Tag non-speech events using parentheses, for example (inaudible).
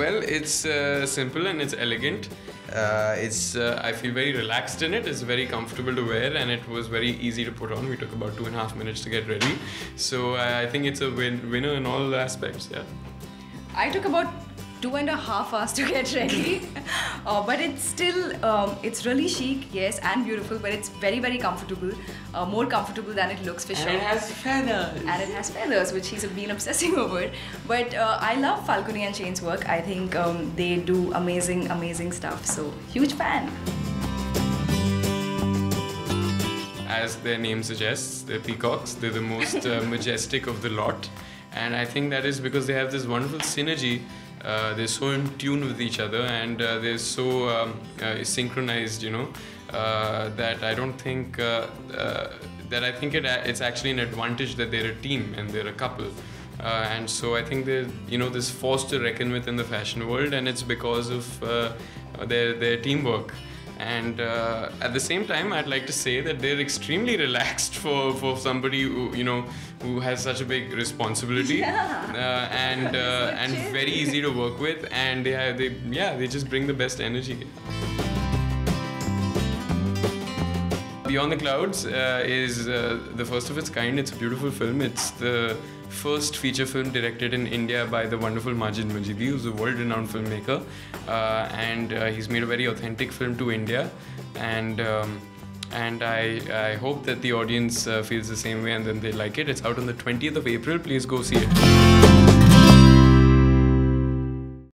Well, it's uh, simple and it's elegant. Uh, it's uh, I feel very relaxed in it. It's very comfortable to wear, and it was very easy to put on. We took about two and a half minutes to get ready, so I think it's a win- winner in all aspects. Yeah. I took about two and a half hours to get ready, (laughs) uh, but it's still um, it's really chic, yes, and beautiful. But it's very very comfortable, uh, more comfortable than it looks for sure. And it has feathers. and it has feathers, which he's been obsessing (laughs) over. But uh, I love Falguni and Shane's work. I think um, they do amazing, amazing stuff. So huge fan. As their name suggests, they're peacocks. They're the most uh, (laughs) majestic of the lot, and I think that is because they have this wonderful synergy. Uh, they're so in tune with each other, and uh, they're so um, uh, synchronized. You know uh, that I don't think uh, uh, that I think it, it's actually an advantage that they're a team and they're a couple. And so I think they're you know this force to reckon with in the fashion world, and it's because of their their teamwork. And uh, at the same time, I'd like to say that they're extremely relaxed (laughs) for, for somebody who you know who has such a big responsibility, Yeah. uh, and (laughs) uh, and very easy to work with, and they have, they yeah they just bring the best energy. Beyond the Clouds uh, is uh, the first of its kind. It's a beautiful film. It's the first feature film directed in India by the wonderful Majid Majidi, who's a world-renowned filmmaker, uh, and uh, he's made a very authentic film to India. And um, and I, I hope that the audience uh, feels the same way and then they like it. It's out on the 20th of April. Please go see it.